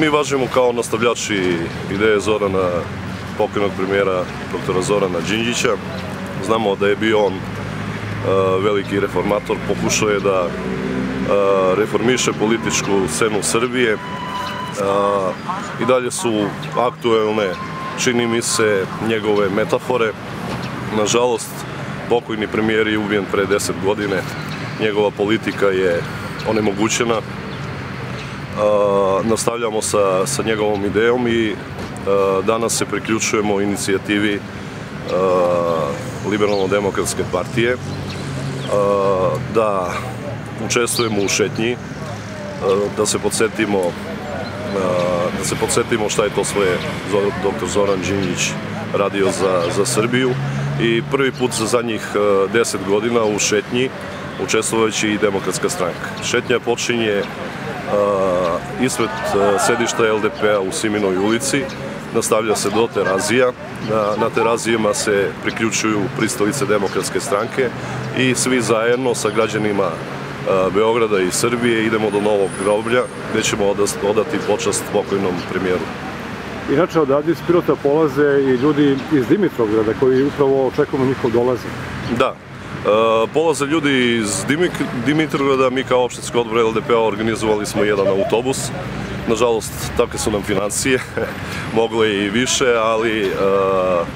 Mi važimo kao nastavljači ideje Zorana, pokojnog premijera doktora Zorana Đinđića. Znamo da je bio on veliki reformator, pokušao je da reformiše političku scenu Srbije. I dalje su aktuelne, čini mi se, njegove metafore. Nažalost, pokojni premijer je ubijen pre 10 godine. Njegova politika je onemogućena. Nastavljamo sa, sa njegovom idejom i danas se priključujemo inicijativi Liberalno-demokratske partije da učestvujemo u šetnji, da se podsjetimo da se podsjetimo šta je to svoje dr. Zoran Đinjić radio za, za Srbiju i prvi put za zadnjih 10 godina u šetnji učestvovajući i demokratska stranka. Šetnja počinje ispred sedišta LDP-a u Siminoj ulici, nastavlja se do Terazija. Na, Terazijama se priključuju pristalice demokratske stranke i svi zajedno sa građanima Beograda i Srbije idemo do Novog groblja gde ćemo odati počast pokojnom premijeru. Inače, odavde iz Pirota polaze i ljudi iz Dimitrovgrada koji upravo očekujemo njihov dolaze. Da, E, polaze ljudi iz Dimitrovgrada, mi kao opštinski odbor LDP-a organizovali smo jedan autobus. Nažalost, takve su nam financije, moglo je i više, ali uh,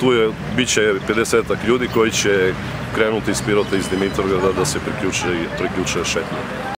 tu je, bit će 50 ljudi koji će krenuti iz Pirota iz Dimitrovgrada da se priključe, priključe šetnje.